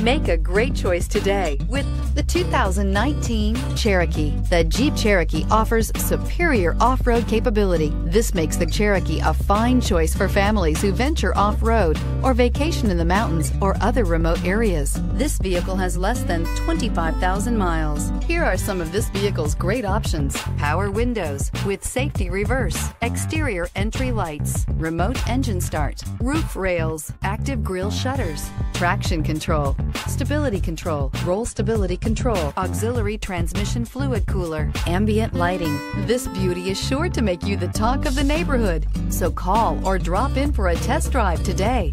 Make a great choice today with the 2019 Cherokee. The Jeep Cherokee offers superior off road capability. This makes the Cherokee a fine choice for families who venture off road or vacation in the mountains or other remote areas. This vehicle has less than 25,000 miles. Here are some of this vehicle's great options power windows with safety reverse, exterior entry lights, remote engine start, roof rails, active grille shutters, traction control, stability control, roll stability control, auxiliary transmission fluid cooler, ambient lighting. This beauty is sure to make you the talk of the neighborhood. So call or drop in for a test drive today.